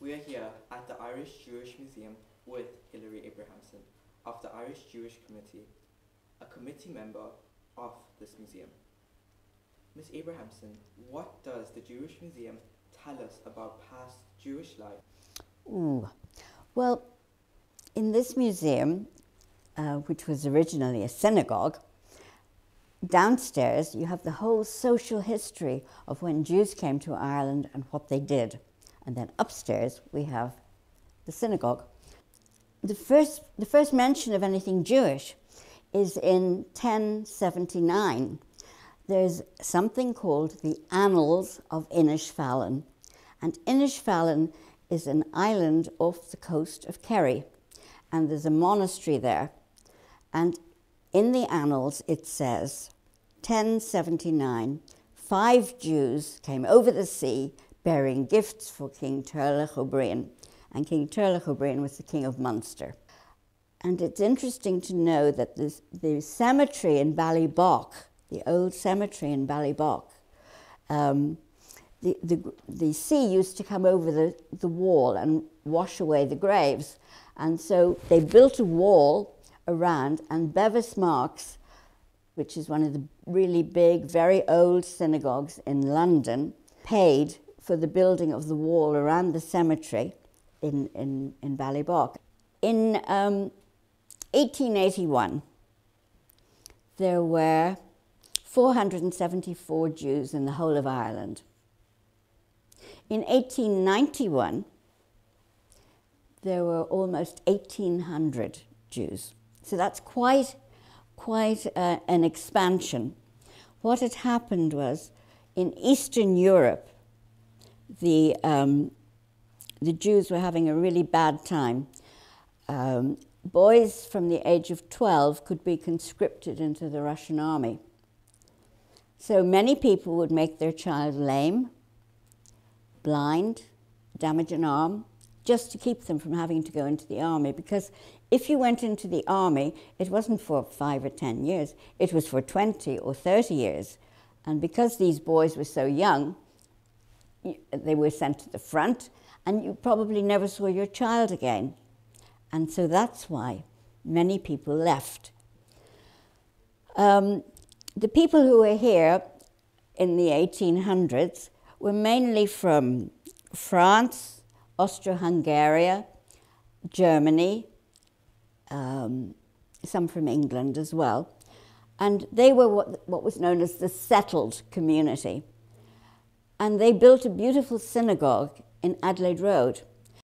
We are here at the Irish Jewish Museum with Hilary Abrahamson of the Irish Jewish Committee, a committee member of this museum. Ms. Abrahamson, what does the Jewish Museum tell us about past Jewish life? Ooh. Well, in this museum, uh, which was originally a synagogue, downstairs you have the whole social history of when Jews came to Ireland and what they did. And then upstairs we have the synagogue. The first, the first mention of anything Jewish is in 1079. There's something called the Annals of Inishfallen. And Inishfallen is an island off the coast of Kerry. And there's a monastery there. And in the Annals it says, 1079, five Jews came over the sea bearing gifts for King Turlach O'Brien. And King Turlach O'Brien was the king of Munster. And it's interesting to know that this, the cemetery in Ballybough, the old cemetery in Ballybough, um, the, the, the sea used to come over the, the wall and wash away the graves. And so they built a wall around, and Bevis Marks, which is one of the really big, very old synagogues in London, paid for the building of the wall around the cemetery in, in, in Ballybough. In um, 1881, there were 474 Jews in the whole of Ireland. In 1891, there were almost 1,800 Jews. So that's quite, quite uh, an expansion. What had happened was in Eastern Europe, the, um, the Jews were having a really bad time. Um, boys from the age of 12 could be conscripted into the Russian army. So many people would make their child lame, blind, damage an arm, just to keep them from having to go into the army. Because if you went into the army, it wasn't for five or 10 years, it was for 20 or 30 years. And because these boys were so young, they were sent to the front, and you probably never saw your child again. And so that's why many people left. Um, the people who were here in the 1800s were mainly from France, Austro-Hungary, Germany, um, some from England as well. And they were what, what was known as the settled community. And they built a beautiful synagogue in Adelaide Road.